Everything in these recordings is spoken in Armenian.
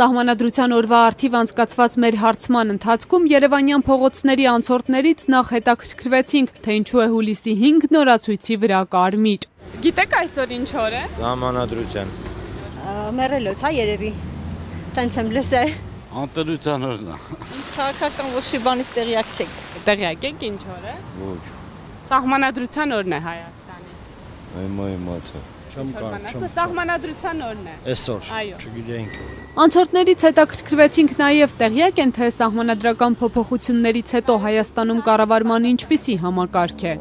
Սահմանադրության օրվա արդիվ անցկացված մեր հարցման ընթացքում Երևանյան փողոցների անցորդներից նախ հետաքրքրվեցինք, թե ինչու է հուլիսի 5 նորացույցի վրա կարմիր։ Գիտեք այսօր ինչ օր է։ Սահմանադրության։ Մեռելոց, հա երևի։ Տենց եմ լսել։ Անտերության օրն է։ Քաղաքական ոչ մի բանից տեղյակ չեք։ Տեղյակ եք ինչ օր է։ Ոչ, Սահմանադրության օրն է Հայաստանի։ այմա իմացա։ Չեմ կան, չեմ։ Սահմանադրության օրն է։ Այսօր Այո։ չգիտեինք։ Անցորդներից հետաքրքրվեցինք նաև տեղյակ են, թե սահմանադրական փոփոխություններից հետո Հայաստանում կառավարման ինչպիսի համակարգ է։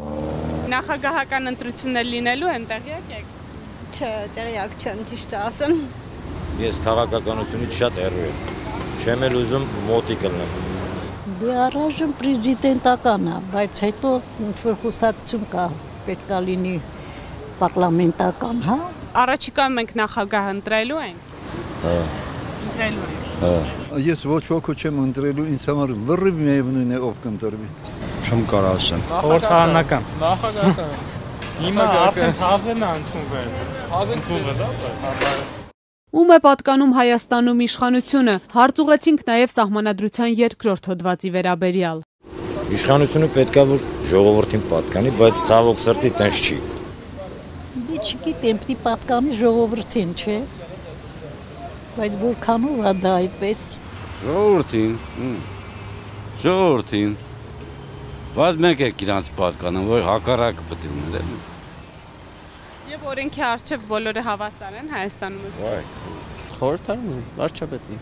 Նախագահական ընտրություններ լինելու են տեղյակ եք։ Չէ, տեղյակ չեմ ճիշտ ասեմ։ Ես քաղաքականությունից շատ հեռու եմ։ Չեմ էլ ուզում մոտի կլնեմ։ Դե առայժմ պրեզիդենտական է, բայց հետո ինչ-որ խոսակցություն կա, պետքա լինի պարլամենտական, հա։ Առաջիկայում մենք նախագահ ընտրելու ենք։ Հա, Ընտրելու ենք։ հա։ Ես ոչ ոքի չեմ ընտրելու, ինձ համար լրիվ միևնույն է ով կընտրվի։ Չեմ կարող ասեմ։ Խորհրդարանական։ Նախագահական։ Հիմա արդեն հազեն է ընդունվել։ Հազեն Ընդունվել է։ Ում է պատկանում Հայաստանում իշխանությունը։ Հարց ուղեցինք նաև սահմանադրության երկրորդ հոդվածի վերաբերյալ։ Իշխանությունը պետքա որ ժողովրդին պատկանի, բայց ցավոք սրտի տենց չի։ չգիտեմ, պիտի պատկանի ժողովրդին, չէ։ Բայց որքանով է դա այդպես։ Ժողովրդին։ հմ, Ժողովրդին։ Բայց մենք եք իրանց պատկանում, որ հակառակը պետք է էլի։ Եվ օրենքի արժև բոլորը հավասար են Հայաստանում։ Վայ։ Խորհրդարանը, վարչապետի։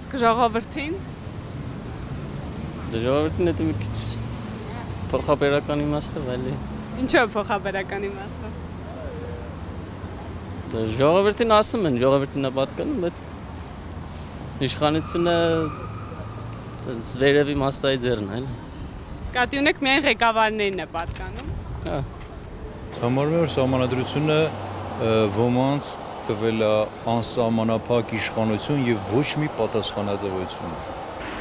Իսկ ժողովրդին Դե ժողովրդին դա մի քիչ փոխաբերական իմաստով էլի։ ինչու է փոխաբերական իմաստը։ Դե ժողովրդին ասում են, ժողովրդին է պատկանում, բայց իշխանությունը տենց վերևի մաստայի ձեռն է, էլի։ Կատի ունեք միայն ղեկավարներին է պատկանում։ Հա։ Համարում եմ, որ սահմանադրությունը ը, ոմանց տվել է անսահմանափակ իշխանություն եւ ոչ մի պատասխանատվություն։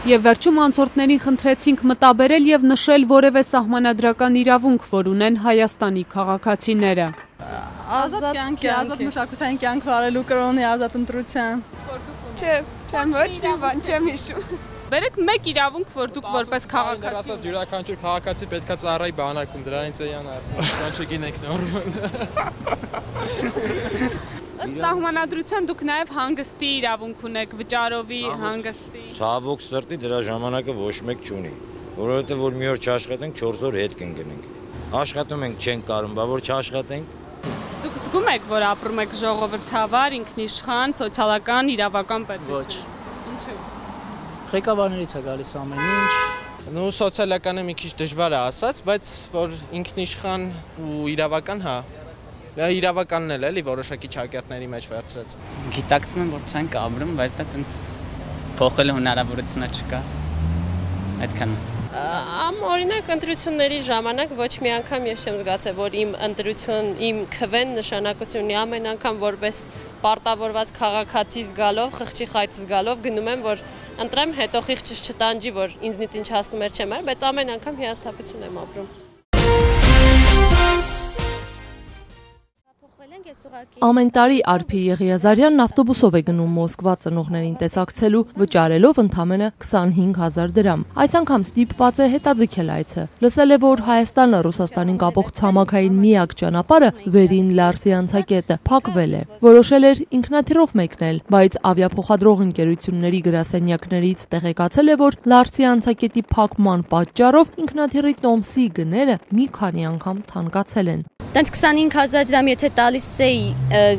Եւ վերջում անցորդներին խնդրեցինք մտաբերել եւ նշել որևէ սահմանադրական իրավունք, որ ունեն Հայաստանի քաղաքացիները։ Ազատ կյանքի, ազատ մշակութային կյանք վարելու կրոնի ազատ ընտրության։ Չէ, չեմ ոչ մի բան չեմ հիշում։ Բերեք մեկ իրավունք, որ դուք որպես քաղաքացի Ասած յուրաքանչյուր քաղաքացի պետքա ծառայի բանակում դրանից է յան արդեն։ Բան չգինենք նորմալ։ ըստ սահմանադրության դուք նաեւ հանգստի իրավունք ունեք, վճարովի հանգստի։ Ցավոք սրտի դրա ժամանակը ոչ մեկ չունի, որովհետեւ որ մի օր չաշխատենք, 4 օր հետ կընկնենք։ Աշխատում ենք, չենք կարում, բա որ չաշխատենք։ Դուք զգում եք, որ ապրում եք ժողովրդավար, ինքնիշխան, սոցիալական, իրավական պետություն։ Ինչու։ Ղեկավարներից է գալիս ամեն ինչ։ Նու սոցիալականը մի քիչ դժվար է ասած, բայց որ ինքնիշխան ու իրավական, հա։ իրավականն էլ էլի որոշակի ճակերտների մեջ վերցրած։ Գիտակցում եմ, որ չենք ապրում, բայց դա տենց փոխելու հնարավորությունը չկա։ Այդքան։ Ամ օրինակ ընտրությունների ժամանակ ոչ մի անգամ ես չեմ զգացել, որ իմ ընտրություն, իմ քվեն նշանակություն ունի ամեն անգամ որպես պարտավորված քաղաքացի զգալով, խղճի խայծ զգալով գնում եմ, որ ընտրեմ, հետո խիղճս չտանջի, որ ինձնից ինչ հասնում էր չեմ արել, բայց ամեն անգամ հիասթափություն եմ ապրում։ Ամեն տարի Արփի Եղիազարյանն ավտոբուսով է գնում Մոսկվա ծնողներին տեսակցելու, վճարելով ընդամենը 25000 դրամ։ Այս անգամ ստիպված է հետաձգել այցը։ Լսել է, որ Հայաստանը Ռուսաստանին կապող ցամաքային միակ ճանապարհը Վերին Լարսի անցակետը փակվել է։ Որոշել էր ինքնաթիռով մեկնել, բայց ավիափոխադրող ընկերությունների գրասենյակներից տեղեկացել է, որ Լարսի անցակետի փակման պատճառով ինքնաթիռի տոմսի գները մի քանի անգամ թանկացել են։ Տենց 25000 դրամ եթե տալիս էի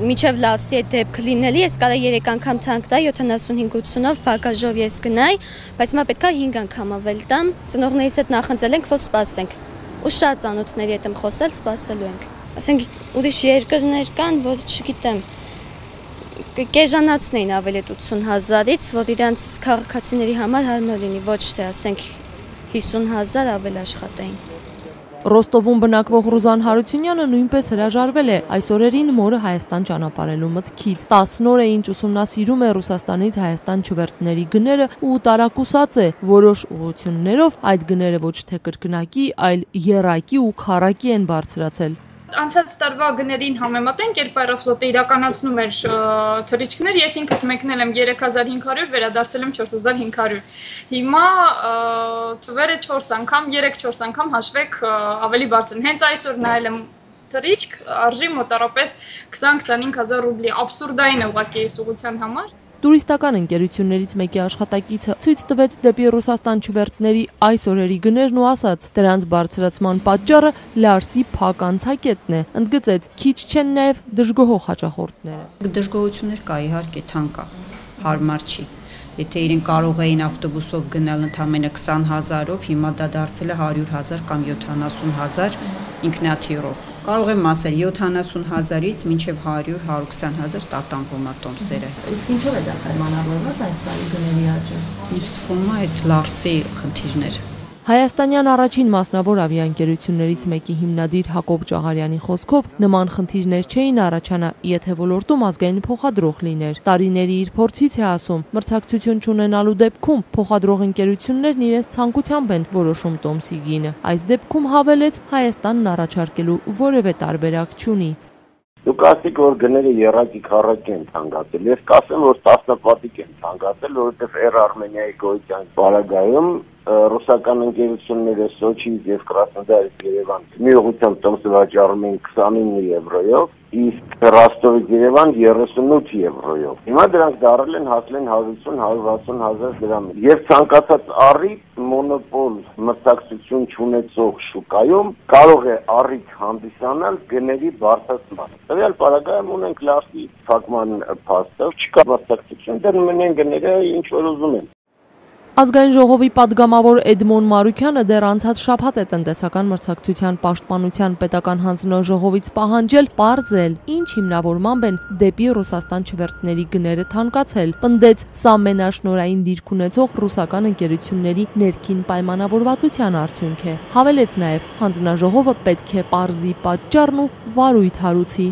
միջև լացի այդ դեպքը լինելի, ես կարա 3 անգամ թանկ տա 75-80-ով բակաժով ես գնայի, բայց մա պետքա 5 անգամ ավել տամ։ Ծնողներիս հետ նախընծել ենք, որ սպասենք։ Ու շատ ծանոթների հետ եմ խոսել, սպասելու ենք։ Ասենք ուրիշ երկրներ կան, որ չգիտեմ, կեժանացնեին ավելի 80000-ից, որ իրանց քաղաքացիների համար հարմար լինի, ոչ թե ասենք 50000 ավել աշխատային։ Ռոստովում բնակվող Ռուզան Հարությունյանը նույնպես հրաժարվել է այս օրերին մորը Հայաստան ճանապարհելու մտքից։ 10 օր է ինչ ուսումնասիրում է Ռուսաստանից Հայաստան չվերթների գները ու տարակուսած է որոշ ուղություններով այդ գները ոչ թե կրկնակի, այլ երակի ու քարակի են բարձրացել։ Անցած տարվա գներին համեմատենք, երբ Aeroflot-ը իրականացնում էր թռիչքներ, ես ինքս մեկնել եմ 3500, վերադարձել եմ 4500։ Հիմա թվերը 4 անգամ, 3-4 անգամ հաշվեք ավելի բարձր։ Հենց այսօր նայել եմ թռիչք արժի մոտարապես 20-25000 ռուբլի։ Абսուրդային է ուղղակի այս ուղղության համար։ Տուրիստական ընկերություններից մեկի աշխատակիցը ցույց տվեց դեպի Ռուսաստան չվերթների այս օրերի գներն ու ասաց. դրանց բարձրացման պատճառը Լարսի փակ անցակետն է։ Ընդգծեց, քիչ չեն նաև դժգոհող հաճախորդները։ Դժգոհություններ կա իհարկե թանկա, հարմար չի։ Եթե իրեն կարող էին ավտոբուսով գնալ ընդամենը 20000-ով, հիմա դա դարձել է 100.000 կամ 70000 ինքնաթիռով։ Կարող եմ ասել 70000-ից մինչև 100-120.000 տատանվում է տոմսերը։ Իսկ ինչով է դա պայմանավորված այս տարի գների աճը։ Ինձ թվում է այդ լարսի խնդիրներ։ Հայաստանյան առաջին մասնավոր ավիաընկերություններից մեկի հիմնադիր Հակոբ Ճաղարյանի խոսքով նման խնդիրներ չէին առաջանա, եթե ոլորտում ազգային փոխադրող լիներ։ Տարիների իր փորձից է ասում, մրցակցություն չունենալու դեպքում փոխադրող ընկերություններն իրենց ցանկությամբ են որոշում տոմսի գինը։ Այս դեպքում հավելեց Հայաստանն առաջարկելու որևէ տարբերակ չունի։ Դուք ասիք, որ գները երակի քառակ են թանկացել։ Ես կասեմ, որ տասնապատիկ են թանկացել, որովհետև Air Armenia-ի գոյության բարագայում ռուսական ընկերությունները Սոչիից եւ Կրասնոդարից Երևան մի ուղղությամբ տոմսը վաճառում են 29 եվրոյով, իսկ Ռոստովից Երևան 38 եվրոյով։ Հիմա դրանք դարել են հասել են 150-160 հազար դրամ։ Եվ ցանկացած առիթ մոնոպոլ մրցակցություն չունեցող շուկայում կարող է առիթ հանդիսանալ գների բարձրացման։ Տվյալ պարագայում ունենք լարսի ֆակման փաստը, չկա մրցակցություն, դեռ են գները ինչ որ ուզում են։ Ազգային ժողովի падգամավոր Էդմոն Մարուկյանը դեռ անցած շաբաթ է տնտեսական մրցակցության պաշտպանության պետական հանձնող ժողովից պահանջել parzել, ինչ հիմնավորմամբ են դեպի Ռուսաստան չվերթների գները թանկացել։ Պնդեց սա մենաշնորային դիրք ունեցող ռուսական ընկերությունների ներքին պայմանավորվածության արդյունք է։ Հավելեց նաև հանձնաժողովը պետք է parzi պատճառն ու վարույթ հարուցի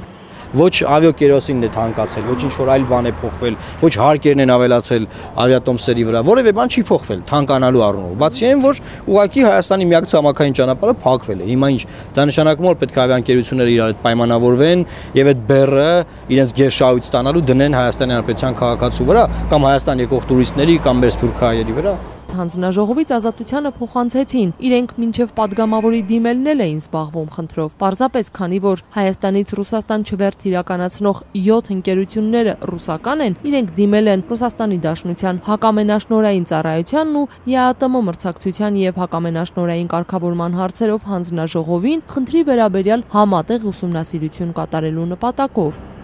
ոչ ավիակերոսինն է թանկացել, ոչ ինչ որ այլ բան է փոխվել, ոչ հարկերն են ավելացել ավիատոմսերի վրա, որևէ բան չի փոխվել թանկանալու առումով։ Բացի այն, որ ուղղակի Հայաստանի միակ ցամաքային ճանապարհը փակվել է։ Հիմա ինչ, դա նշանակում որ պետք է ավիաընկերությունները իրար հետ պայմանավորվեն եւ այդ բեռը իրենց գերշահույթ ստանալու դնեն Հայաստանի Հանրապետության քաղաքացու վրա կամ Հայաստան եկող տուրիստների կամ մեր սփյուռք հայերի վրա Հանձնաժողովից ազատությանը փոխանցեցին։ Իրենք մինչև падգամավորի դիմելն էլ էին զբաղվում խնդրով։ Պարզապես, քանի որ Հայաստանից Ռուսաստան չվերթ իրականացնող 7 ընկերությունները ռուսական են, իրենք դիմել են Ռուսաստանի Դաշնության հակամենաշնորային ծառայությանն ու ԵԱՏՄ մրցակցության եւ հակամենաշնորային կարգավորման հարցերով հանձնաժողովին խնդրի վերաբերյալ համատեղ ուսումնասիրություն կատարելու նպատակով։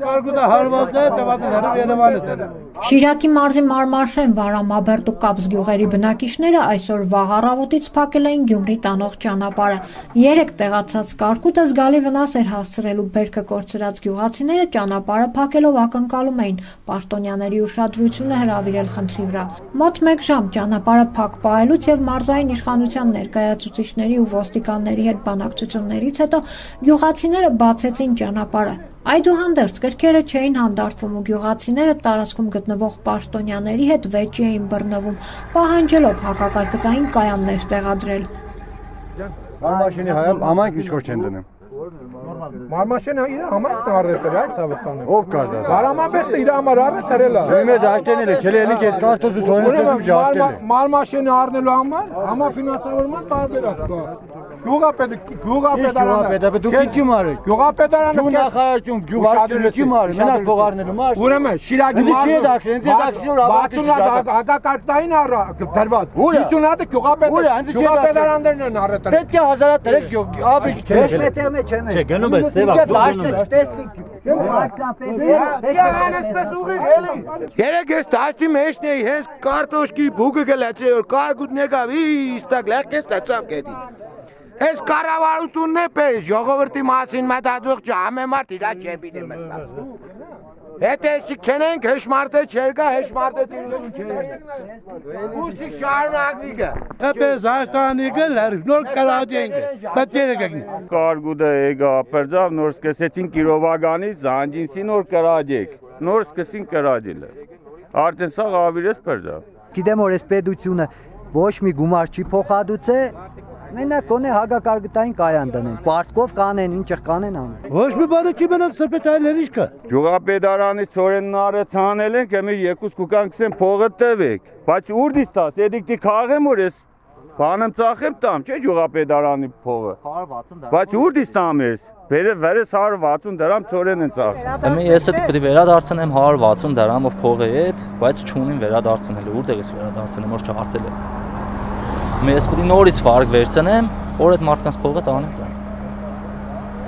Կարգուտա հարվածը տվատները Երևանը դերը։ Շիրակի մարզի Մարմարշեն, Վարամաբերդ ու Կապս գյուղերի բնակիչները այսօր վաղ առավոտից փակել էին Գյումրի տանող ճանապարհը։ Երեք տեղացած կարկուտը զգալի վնաս էր հասցրել ու բերքը կորցրած գյուղացիները ճանապարհը փակելով ակնկալում էին պաշտոնյաների ուշադրությունը հրավիրել խնդրի վրա։ Մոտ 1 ժամ ճանապարհը փակ պահելուց եւ մարզային իշխանության ներկայացուցիչների ու ոստիկանների հետ բանակցություններից հետո գյուղացիները բացեցին ճանապարհը։ Այդուհանդերձ գրքերը չէին հանդարտվում ու գյուղացիները տարածքում գտնվող պաշտոնյաների հետ վեճի էին բռնվում, պահանջելով հակակարգտային կայաններ տեղադրել։ Մարմաշինի հայամ ամայք ինչ-որ չեն դնում։ Մարմաշինը իր համար առեթեր այդ սավտանը։ Ով կար դա։ Բարամաբեստը իր համար առեթերել է։ Չէ՞ մեծ աշտենել է, էլի քեզ կարտոզու ծոնես դու աշտել է։ Մարմաշինը առնելու համար համաֆինանսավորման տարբերակ կա։ Գյուղապետ գյուղապետարանը դուք ինչի մարեք գյուղապետարանը դու նախարարություն գյուղարությունը չի մարի մենակ փող առնելու մարդ ուրեմն շիրակի մարդ չի դակրեն ինձ դակշոր ավարտի հակակարտային առա դրված 50-ը գյուղապետ գյուղապետարաններն են առել պետք է հազարատ դրեք աբի չէ մետեղ մեջ չեն չէ գնում է սևա դաշտը չտեսնի Երեք ես դաշտի մեջն էի, հենց կարտոշկի բուգը գլացի, որ կարգուտ նեկավ, իստակ լեղկես տացավ կետի։ Այս կառավարությունն է պես ժողովրդի մասին մտածող չհամեմարտ իրա ջեբին է մսած։ Եթե էսիկ չենենք հեշմարտը չեր գա, հեշմարտը դիրնելու չեր։ Ուսիկ շարունակվի գա։ Էպես Հայաստանի գլեր նոր կրադենք։ Բետերը գնի։ Կարգուդը եկա ապերձավ նոր սկսեցին Կիրովագանից Զանջինսի նոր կրադեք։ Նոր սկսին կրադիլը։ Արդեն սա ավիրես պերձավ։ Գիտեմ որ այս պետությունը ոչ մի գումար չի փոխադուցե, Մենակ կոնե հագակարգտային կայան դնեն, պարտկով կանեն, ինչ կանեն անեն։ Ոչ մի բանը չի մնաց սպետայլեր ինչ կա։ Գյուղապետարանից ծորենն արեց հանել են, կեմի երկուս կուկան կսեն փողը տվեք։ Բայց ուր դից տաս, եդիկտի քաղեմ որ ես բանեմ ծախեմ տամ, չէ գյուղապետարանի փողը։ 160 դրամ։ Բայց ուր դից տամ ես։ Բերը վերը 160 դրամ ծորեն են ծախ։ Եմի ես դա պետք է վերադարձնեմ 160 դրամով փողի հետ, բայց չունին վերադարձնելու։ Որտեղ ես վերադարձնեմ, որ չհարտել է։ Ես պետք է նորից վարկ վերցնեմ, որ այդ մարդկանց փողը տանեմ տան։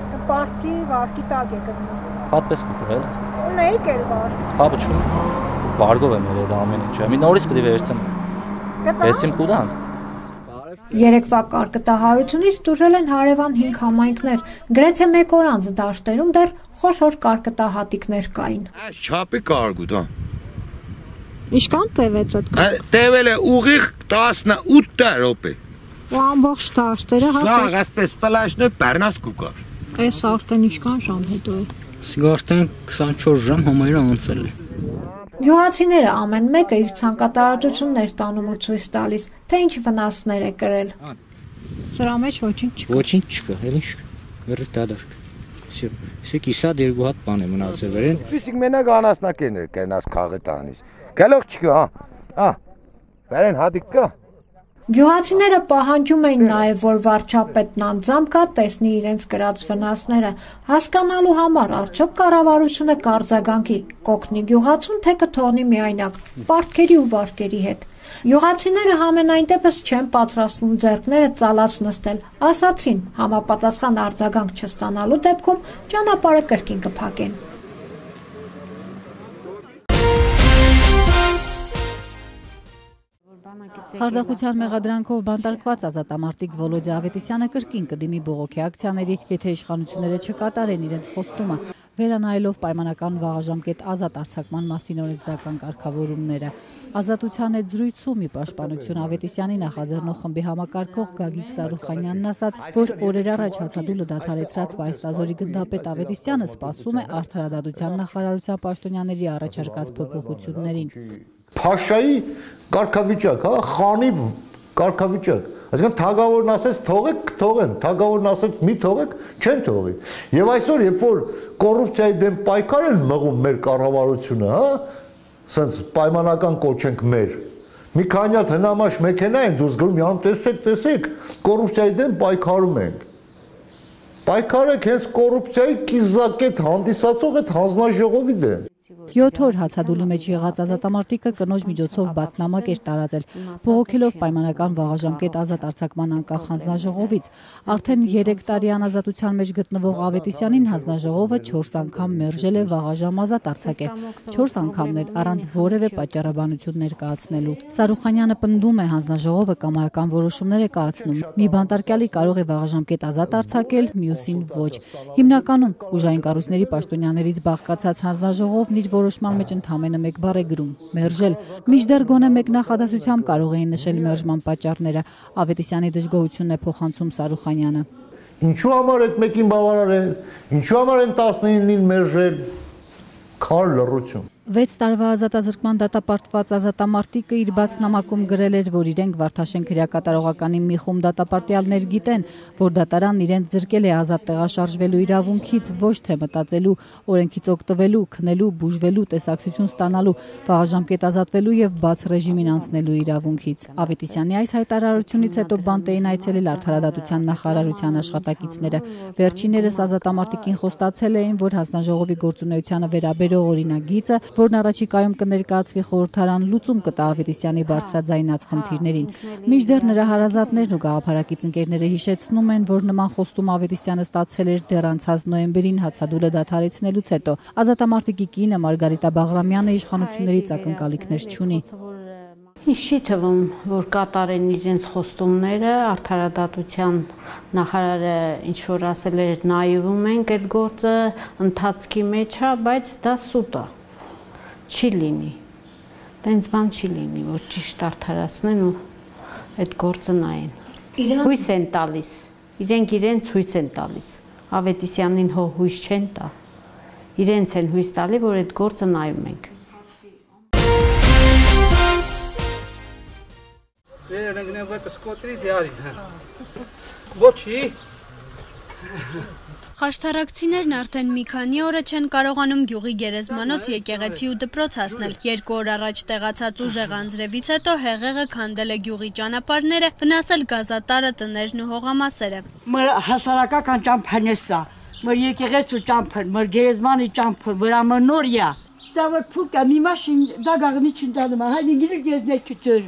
Իսկ պարտքի վարկի տակ է գնում։ Պատպես կուղել։ Ունեիք էլ վարկ։ Հա, բչում։ Վարգով եմ երեդ ամեն ինչը։ Մի նորից պետք է վերցնեմ։ Ես իմ կուդան։ Երեկվա կարկտահարությունից դուրել են հարևան 5 համայնքներ։ Գրեթե 1 օր անց դաշտերում դեռ խոշոր կարկտահատիկներ կային։ Այս չափի կարգուտ, հա։ Ինչքան տևեց այդ Տևել է ուղիղ 18 րոպե։ ու ամբողջ դաշտերը հա։ Լավ, այսպես պլաշնը բեռնաս կուկա։ Այս արդեն ինչքան ժամ հետո է։ Սիգարտեն 24 ժամ համարը անցել է։ Գյուղացիները ամեն մեկը իր ցանկատարածություններ տանում ու ցույց տալիս, թե ինչ վնասներ է կրել։ Սրա մեջ ոչինչ չկա։ Ոչինչ չկա, էլ ինչ վերի դադար։ Всё, всё կիսա դերգու հատ բան է մնացել վերեն։ Իսկ մենակ անասնակեն է կենաս քաղը տանից։ Գալող չկա, հա։ Հա։ Բերեն հադիկ կա։ Գյուղացիները պահանջում էին նաև, որ վարչապետն անձամբ գա տեսնի իրենց կրած վնասները, հասկանալու համար արդյոք կառավարությունը կարձագանքի կոգնի գյուղացուն, թե կթողնի միայնակ պարտքերի ու վարկերի հետ։ Գյուղացիները համենայն դեպս չեն պատրաստվում ձեռքները ծալած նստել, ասացին համապատասխան արձագանք չստանալու դեպքում ճանապարհը կրկին կփակեն։ Խարդախության մեղադրանքով բանտարկված ազատամարտիկ Վոլոդիա Ավետիսյանը կրկին կդիմի բողոքի ակցիաների, եթե իշխանությունները չկատարեն իրենց խոստումը, վերանայելով պայմանական վաղաժամկետ ազատ արձակման մասին օրենսդրական կարգավորումները։ Ազատության այդ զրույցում ի պաշտպանություն Ավետիսյանի նախաձեռնող խմբի համակարգող Գագիկ Սարուխանյանն ասաց, որ օրեր առաջ հացադուլը դադարեցրած Պայստազորի գնդապետ Ավետիսյանը սպասում է արդարադատության նախարարության պաշտոնյաների առաջարկած փոփոխություններին։ Փաշայի կարգավիճակ, հա, խանի կարգավիճակ։ Այսինքն թագավորն ասեց թողեք, թողեն, թագավորն ասեց մի թողեք, չեն թողի։ Եվ այսօր երբ որ կոռուպցիայի դեմ պայքար են մղում մեր կառավարությունը, հա, սենց պայմանական կոչենք մեր մի քանի հատ հնամաշ մեքենա են դուրս գնում, յանում տեսեք, տեսեք, կոռուպցիայի դեմ պայքարում ենք։ Պայքարեք հենց կոռուպցիայի կիզակետ հանդիսացող այդ հանձնաժողովի դեմ։ 7 օր հացադուլի մեջ եղած ազատամարտիկը կնոջ միջոցով բացնամակ էր տարածել, բողոքելով պայմանական վաղաժամկետ ազատ արձակման անկախ հանձնաժողովից։ Արդեն 3 տարի անազատության մեջ գտնվող Ավետիսյանին հանձնաժողովը 4 անգամ մերժել է վաղաժամ ազատ արձակել, 4 անգամներ առանց որևէ պատճառաբանություն ներկայացնելու։ Սարուխանյանը պնդում է հանձնաժողովը կամայական որոշումներ է կայացնում։ Մի բանտարկյալի կարող է վաղաժամկետ ազատ արձակել, մյուսին ոչ։ Հիմնականում ուժային կառույցների պաշտոնյաներից բաղկացած հանձնաժողովն իր որոշման մեջ ընդամենը մեկ բառ է գրում՝ մերժել։ Միջդեռ գոնե մեկ նախադասությամբ կարող էին նշել մերժման պատճառները։ Ավետիսյանի դժգոհությունն է փոխանցում Սարուխանյանը։ Ինչու համար այդ մեկին բավարարել, ինչու համար են 19-ին մերժել, քար լռություն։ 6 տարվա ազատազրկման դատապարտված ազատամարտիկը իր բաց նամակում գրել էր, որ իրենք Վարդաշեն քրեակատարողականի մի խումբ դատապարտյալներ գիտեն, որ դատարանն իրենց զրկել է ազատ տեղաշարժվելու իրավունքից, ոչ թե մտածելու, օրենքից օգտվելու, քնելու, բուժվելու, տեսակցություն ստանալու, վաղաժամկետ ազատվելու եւ բաց ռեժիմին անցնելու իրավունքից։ Ավետիսյանի այս հայտարարությունից հետո բանտ էին այցելել արդարադատության նախարարության աշխատակիցները։ Վերջիներս ազատամարտիկին խոստացել էին, որ հանձնաժողովի գործունեությանը վերաբերող օրինագիծը որն առաջիկայում կներկայացվի խորհրդարան լուծում կտա Ավետիսյանի բարձրաձայնած խնդիրներին։ Միջդեռ նրա հարազատներն ու գաղափարակից ընկերները հիշեցնում են, որ նման խոստում Ավետիսյանը ստացել էր դեռ անցած նոյեմբերին հացադուլը դադարեցնելուց հետո։ Ազատամարտիկի կինը Մարգարիտա Բաղրամյանը իշխանություններից ակնկալիքներ չունի։ Ինչ չի թվում, որ կատարեն իրենց խոստումները, արդարադատության նախարարը ինչ որ ասել էր, նայվում ենք այդ գործը ընթացքի մեջ է, բայց դա սուտ է չի լինի։ Տենց բան չի լինի, որ ճիշտ արդարացնեն ու այդ գործը նայեն։ Իրան հույս են տալիս։ Իրենք իրենց հույս են տալիս։ Ավետիսյանին հո հույս չեն տա։ Իրենց են հույս տալի, որ այդ գործը նայում ենք։ Վերնգնեմ ո՞տ սկոտրի դիարի։ Ոչի։ Խաշթարակցիներն արդեն մի քանի օր չեն կարողանում գյուղի գերեզմանոց եկեղեցի ու դպրոց հասնել։ Երկու օր առաջ տեղացած ուժեղ անձրևից հետո հեղեղը քանդել է գյուղի ճանապարհները, վնասել գազատարը, տներն ու հողամասերը։ Մր հասարակական ճամփան է սա։ Մր եկեղեցու ճամփան, մր գերեզմանի ճամփան, վրա մնորյա։ Սա որ փուկա մի մաշին դագաղնի չնդանում, հայ ինգլիզ գեզնե չտոր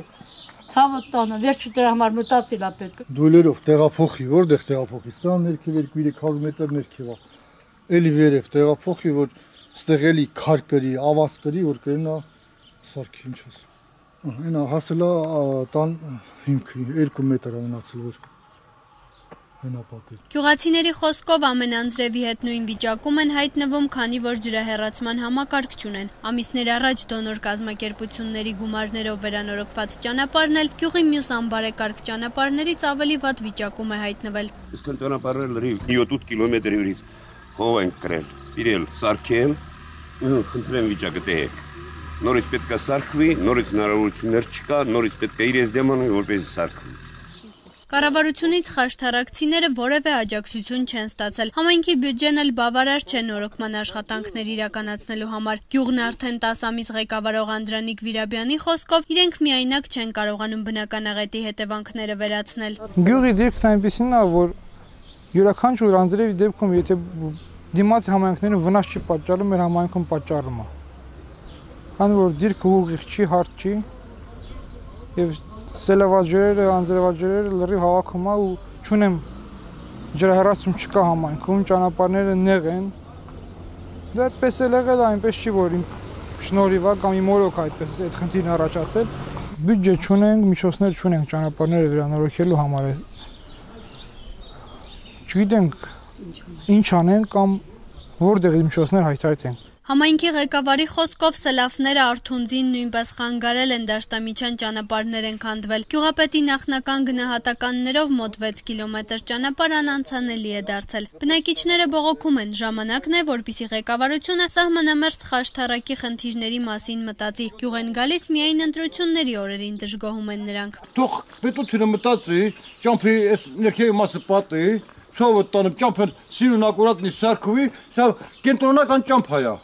ցավը տանը, վերջը դրա համար մտածել է պետք։ Դույլերով տեղափոխի, որտեղ տեղափոխի, սա ներքև 2-300 մետր ներքև է։ Էլի վերև տեղափոխի, որ ստեղ էլի քար կրի, ավազ կրի, որ կրնա սարքի ինչ ասա։ Այնա հասելա տան հիմքի 2 մետր ունացել որ հենապատել։ Գյուղացիների խոսքով ամենանձրևի հետ նույն վիճակում են հայտնվում, քանի որ ջրահեռացման համակարգ չունեն։ Ամիսներ առաջ դոնոր կազմակերպությունների գումարներով վերանորոգված ճանապարհն էլ գյուղի մյուս անբարեկարգ ճանապարհներից ավելի վատ վիճակում է հայտնվել։ Իսկ ճանապարհը լրիվ 7-8 կիլոմետր յուրից հով են կրել, իրել, սարքել, խնդրեմ վիճակը տեհեք։ Նորից պետք է սարքվի, նորից հնարավորություններ չկա, նորից պետք է իրենց դեմանում, որպեսզի սարքվի։ Կառավարությունից խաշթարակցիները որևէ աջակցություն չեն ստացել։ Համայնքի բյուջեն էլ բավարար չէ նորոգման աշխատանքներ իրականացնելու համար։ Գյուղն արդեն 10 ամիս ղեկավարող Անդրանիկ Վիրաբյանի խոսքով իրենք միայնակ չեն կարողանում բնականաղետի հետևանքները վերացնել։ Գյուղի դիրքն այնպեսին է, որ յուրաքանչյուր անձրևի դեպքում եթե դիմաց համայնքներին վնաս չի պատճառում, մեր համայնքում պատճառում է։ Քանի որ դիրքը ուղիղ չի, հարթ չի, եւ սելավաջերերը, անձրևաջերերը լրի հավաքում է ու ճունեմ ջրահեռացում չկա համայնքում, ճանապարհները նեղ են։ Դա այդպես էլ եղել այնպես չի որ իմ շնորհիվ է կամ իմ օրոք այդպես այդ խնդիրն առաջացել։ Բյուջե չունենք, միջոցներ չունենք ճանապարհները վերանորոգելու համար։ Չգիտենք ինչ անենք կամ որտեղ միջոցներ հայտարարենք։ Համայնքի ղեկավարի խոսքով սելավները Արթունձին նույնպես խանգարել են դաշտամիջյան ճանապարհներ են քանդվել։ Գյուղապետի նախնական գնահատականներով մոտ 6 կիլոմետր ճանապարհ անանցանելի է դարձել։ Բնակիչները բողոքում են, ժամանակն է, որպիսի ղեկավարությունը սահմանամերձ խաշթարակի խնդիրների մասին մտածի։ Գյուղ են գալիս միայն ընտրությունների օրերին դժգոհում են նրանք։ Թող պետությունը մտածի, ճամփի այս ներքևի մասը պատի, ցավը տանը ճամփը սիրուն ակուրատնի սարքվի, սա կենտրոնական ճամփա է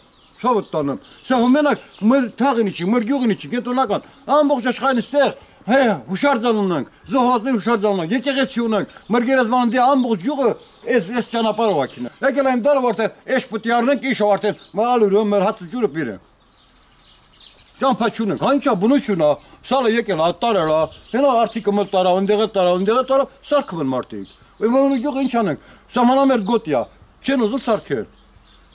ցավը տանեմ։ Սա մենակ մեր թաղինի չի, մեր գյուղինի չի, կենտրոնական ամբողջ աշխարհին ստեղ հե հուշարձան ունենք, զոհվածներ հուշարձան ունենք, եկեղեցի ունենք, մեր գերեզմանը դե ամբողջ գյուղը էս էս ճանապարհով ակին։ Եկել այն դարը որտեղ էշ պետք է առնենք, իշ արդեն մալուրը մեր հացը ջուրը պիրենք։ Ճամփա չունենք, հա ինչա բնություն է, սալը եկել տարել հա, հենա արդիկը մը տարա, ընդեղը տարա, ընդեղը տարա, սարքվում են մարդիկ։ Ու որ գյուղը ինչ անենք, սահմանամերձ գոտի է, չեն ուզում սարքել։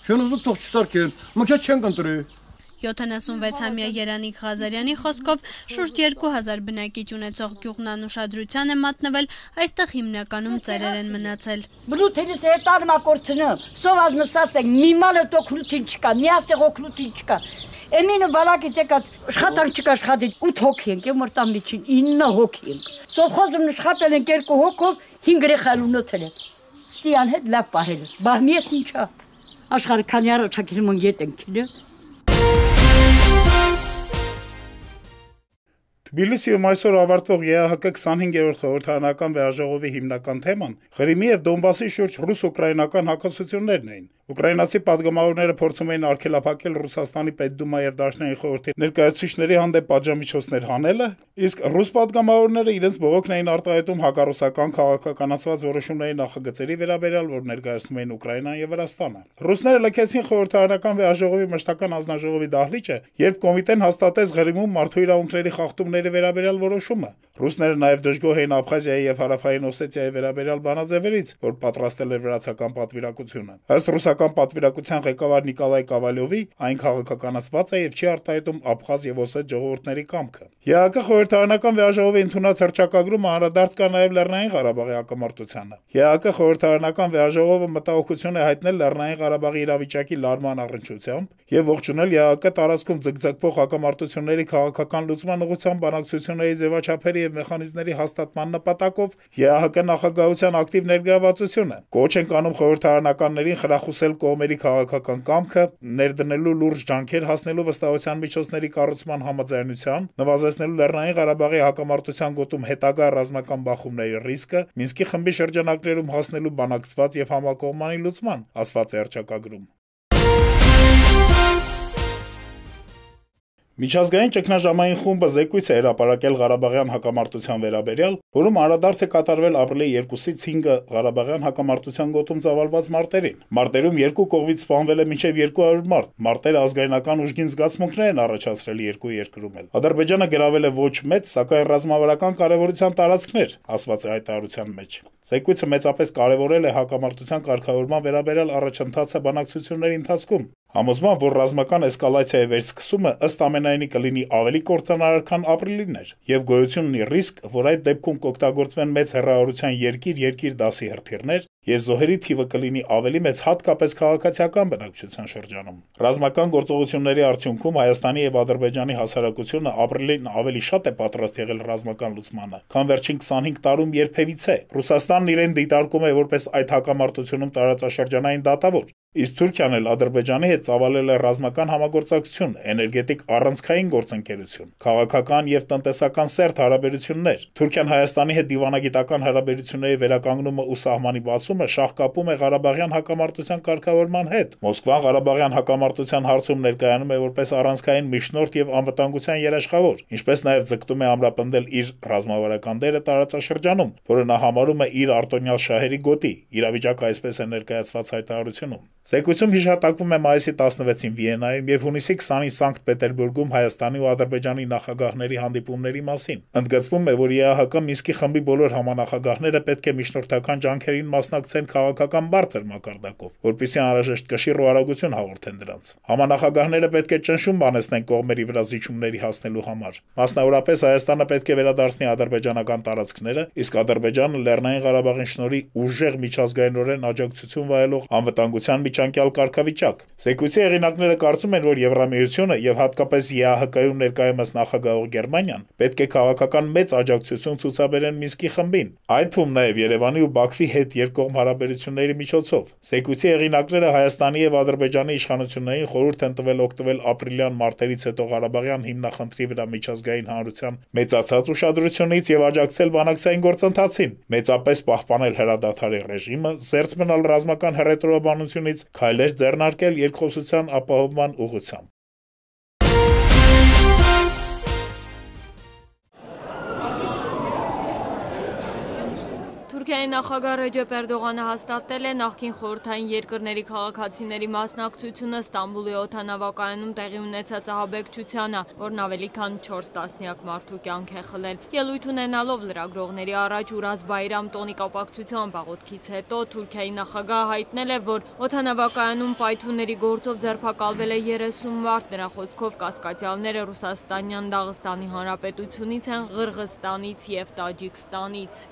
Չեն ուզում թող չսարքեն, մքյա չեն կընտրի։ 76-ամյա Երանիկ Ղազարյանի խոսքով շուրջ 2000 բնակիչ ունեցող գյուղն անուշադրության է մատնվել, այստեղ հիմնականում ծերեր են մնացել։ Բլութերից հետար մակորցնում, սոված նստած ենք, մի մալը օգնություն չկա, միաստեղ օգնություն չկա։ Էմինը բալակից եկած աշխատանք չկա աշխատի 8 հոգի ենք, եմ մրտամ միջին 9 հոգի ենք։ Սովխոզում աշխատել ենք երկու հոգով 5 երեխա ունեցել ենք։ Ստիան հետ լավ պահել։ Բահմի ես ինչա աշխարհը քանի առաջակիր մնգետ ենք քինը Թբիլիսիում այսօր ավարտվող ԵԱՀԿ 25-րդ խորհրդարանական վեաժողովի հիմնական թեման Ղրիմի եւ Դոնբասի շուրջ ռուս-ուկրաինական հակասություններն էին։ Ուկրաինացի падգամավորները փորձում էին արգելափակել Ռուսաստանի Պետդումա եւ Դաշնային խորհրդի ներկայացուցիչների հանդեպ պատժամիջոցներ հանելը, իսկ ռուս падգամավորները իրենց բողոքն էին արտահայտում հակառուսական քաղաքականացված որոշումների նախագծերի վերաբերյալ, որ ներկայացնում էին Ուկրաինան եւ Վրաստանը։ Ռուսները լքեցին խորհրդարանական վեաժողովի մշտական հանձնաժողովի դահլիճը, երբ կոմիտեն հաստատեց Ղրիմում մարդու իրավունքների խախտումների վերաբերյալ որոշումը։ Ռուսները նաև դժգոհ էին Աբխազիայի եւ Հարավային Օսետիայի վերաբերյալ բանաձևերից, որ պատրաստել էր վրացական պատվիրակությունը։ Ըստ ռուսական պատվիրակության ղեկավար Նիկոլայ Կավալյովի, այն քաղաքականացված է եւ չի արտահայտում Աբխազ եւ Օսետ ժողովուրդների կամքը։ ԵԱԿ խորհրդարանական վեաժողովի ընդունած հրճակագրումը անդրադարձ կա նաեւ Լեռնային Ղարաբաղի հակամարտությանը։ ԵԱԿ խորհրդարանական վեաժողովը մտահոգություն է հայտնել Լեռնային Ղարաբաղի իրավիճակի լարման առնչությամբ եւ ողջունել ԵԱԿ տարածքում ձգձգվող հակամարտությունների քաղաքական լուծման ուղղությամբ բանակցությունների ձևաչափերի եւ մեխանիզմների հաստատման նպատակով ԵԱՀԿ նախագահության ակտիվ ներգրավվածությունը։ Կոչ են կանում խորհրդարանականներին խրախուսել կողմերի քաղաքական կամքը, ներդնելու լուրջ ջանքեր հասնելու վստահության միջոցների կառուցման համաձայնության, նվազեցնելու Լեռնային Ղարաբաղի հակամարտության գոտում հետագա ռազմական բախումների ռիսկը, Մինսկի խմբի շրջանակներում հասնելու բանակցված եւ համակողմանի լուծման, ասված է արճակագրում։ Միջազգային ճգնաժամային խումբը զեկույց է հրապարակել Ղարաբաղյան հակամարտության վերաբերյալ, որում անդրադարձ է կատարվել ապրիլի 2-ից 5-ը Ղարաբաղյան հակամարտության գոտում ծավալված մարտերին։ Մարտերում երկու կողմից սպանվել է մինչև 200 մարդ։ Մարտերը ազգայնական ուժգին զգացմունքներ են առաջացրել երկու երկրում էլ։ Ադրբեջանը գրավել է ոչ մեծ, սակայն ռազմավարական կարևորության տարածքներ, ասված է հայտարարության մեջ։ Զեկույցը մեծապես կարևորել է հակամարտության կարգավորման վերաբերյալ առաջընթացը բանակցությունների ընթացքում, Համոզման, որ ռազմական էսկալացիայի վերսկսումը ըստ ամենայնի կլինի ավելի կործանարար, քան ապրիլին էր, եւ գոյություն ունի ռիսկ, որ այդ դեպքում կօգտագործվեն մեծ հեռավորության երկիր-երկիր դասի հրթիռներ եւ զոհերի թիվը կլինի ավելի մեծ հատկապես քաղաքացիական բնակչության շրջանում։ Ռազմական գործողությունների արդյունքում Հայաստանի եւ Ադրբեջանի հասարակությունը ապրիլին ավելի շատ է պատրաստ եղել ռազմական լուծմանը, քան վերջին 25 տարում երբևիցե։ Ռուսաստանն իրեն դիտարկում է որպես այդ հակամարտությունում տարածաշրջանային դատավոր, Իսկ Թուրքիան էլ Ադրբեջանի հետ ծավալել է ռազմական համագործակցություն, էներգետիկ առանցքային գործընկերություն, քաղաքական եւ տնտեսական սերտ հարաբերություններ։ Թուրքիան Հայաստանի հետ դիվանագիտական հարաբերությունների վերականգնումը ու սահմանի բացումը շահկապում է Ղարաբաղյան հակամարտության կարգավորման հետ։ Մոսկվան Ղարաբաղյան հակամարտության հարցում ներկայանում է որպես առանցքային միջնորդ եւ անվտանգության երաշխավոր, ինչպես նաեւ ձգտում է ամրապնդել իր ռազմավարական դերը տարածաշրջանում, որը նա համարում է իր արտոնյալ շահերի գոտի։ Իրավիճակը այսպես է ներկայացված հայտարարությունում։ Զեկույցում հիշատակվում է մայիսի 16-ին Վիեննայում եւ հունիսի 20-ին Սանկտ Պետերբուրգում Հայաստանի ու Ադրբեջանի նախագահների հանդիպումների մասին։ Ընդգծվում է, որ ԵԱՀԿ Մինսկի խմբի բոլոր համանախագահները պետք է միջնորդական ջանքերին մասնակցեն քաղաքական բարձր մակարդակով, որպիսի անհրաժեշտ կշիռ ու արագություն հաղորդեն դրանց։ Համանախագահները պետք է ճնշում բանեցնեն կողմերի վրա զիջումների հասնելու համար։ Մասնավորապես Հայաստանը պետք է վերադարձնի ադրբեջանական տարածքները, իսկ Ադրբեջանը Լեռնային Ղարաբաղին շնորհի ուժեղ միջազգայինորեն աջակցություն վայելող անվտանգության միջանկյալ կարգավիճակ։ Զեկույցի հեղինակները կարծում են, որ Եվրամիությունը եւ հատկապես ԵԱՀԿ-ում ներկայումս նախագահող Գերմանիան պետք է քաղաքական մեծ աջակցություն ցուցաբերեն Մինսկի խմբին, այդ թվում նաեւ Երևանի ու Բաքվի հետ երկկողմ հարաբերությունների միջոցով։ Զեկույցի հեղինակները Հայաստանի եւ Ադրբեջանի իշխանություններին խորհուրդ են տվել օգտվել ապրիլյան մարտերից հետո Ղարաբաղյան հիմնախնդրի վրա միջազգային հանրության մեծացած ուշադրությունից եւ աջակցել բանակցային գործընթացին, մեծապես պահպանել հրադադարի ռեժիմը, զերծ մնալ ռազմական հռետորաբանությունից քայլեր ձեռնարկել երկխոսության ապահովման ուղղությամբ։ Թուրքիայի նախագահ Ռեջեփ Էրդողանը հաստատել է նախկին խորհրդային երկրների քաղաքացիների մասնակցությունը Ստամբուլի օթանավակայանում տեղի ունեցած ահաբեկչությանը, որն ավելի քան 4 տասնյակ մարդու կյանք է խլել։ Ելույթ ունենալով լրագրողների առաջ Ուրազ Բայրամ տոնի կապակցությամբ աղոթքից հետո Թուրքիայի նախագահը հայտնել է, որ օթանավակայանում պայթունների գործով ձերբակալվել է 30 մարդ, նրա խոսքով կասկածյալները Ռուսաստանյան Դաղստանի Հանրապետությունից են, Ղրղստանից եւ Տաջիկստանից։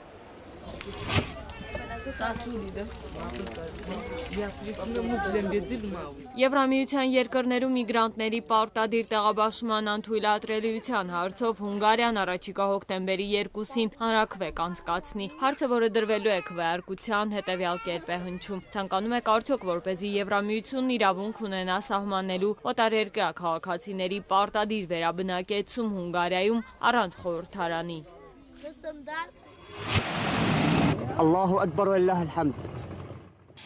Եվրամիության երկրներում միգրանտների պարտադիր տեղաբաշխման անթույլատրելիության հարցով Հունգարիան առաջիկա հոկտեմբերի 2-ին հանրաքվե կանցկացնի։ Հարցը, որը դրվելու է քվեարկության, հետևյալ կերպ է հնչում։ Ցանկանում եք արդյոք, որպեսզի Եվրամիությունն իրավունք ունենա սահմանելու օտարերկրյա քաղաքացիների պարտադիր վերաբնակեցում Հունգարիայում առանց խորհրդարանի։ الله أكبر ولله الحمد.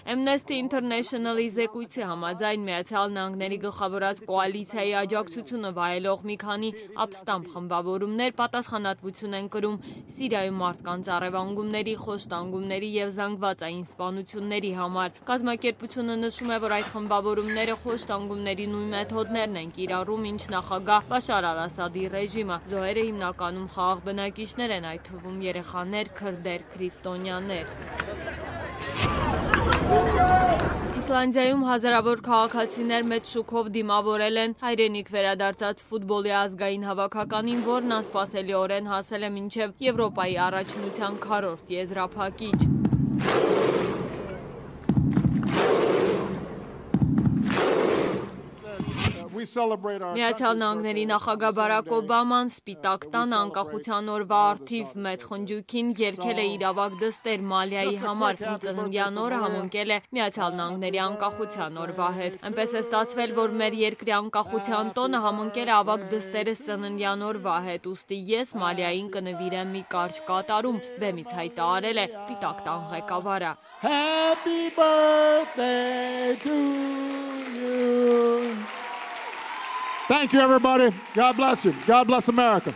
Amnesty International-ի զեկույցի համաձայն Միացյալ Նահանգների գլխավորած կոալիցիայի աջակցությունը վայելող մի քանի ապստամբ խմբավորումներ պատասխանատվություն են կրում Սիրիայում մարդկանց առևանգումների, խոշտանգումների եւ զանգվածային սպանությունների համար։ Կազմակերպությունը նշում է, որ այդ խմբավորումները խոշտանգումների նույն մեթոդներն են կիրառում, ինչ նախագահ Բաշար al-Ասադի ռեժիմը։ Զոհերը հիմնականում խաղաղ բնակիչներ են, այդ թվում երեխաներ, քրդեր, քրիստոնյաներ։ Իսլանդիայում հազարավոր քաղաքացիներ մեծ շուքով դիմավորել են. Հայրենիք վերադարձած ֆուտբոլի ազգային հավաքականին, որն անսպասելիորեն հասել է մինչև Եվրոպայի առաջնության քառորդ եզրափակիչ։ Միացյալ Նահանգների նախագահ Բարակ Օբաման Սպիտակ տան անկախության օրվա արդիվ մեծ խնջույքին երկել է իրավակ դստեր Մալիայի համար։ Ծննդյան օրը համընկել է Միացյալ Նահանգների անկախության օրվա հետ։ Այնպես է ստացվել, որ մեր երկրի անկախության տոնը համընկել է ավակ դստերս ծննդյան օրվա հետ։ Ոստի ես Մալիային կնվիրեմ մի կարճ կատարում, բեմից հայտարարել է Սպիտակ տան ղեկավարը։ Happy birthday to you. Thank you, everybody. God bless you. God bless America.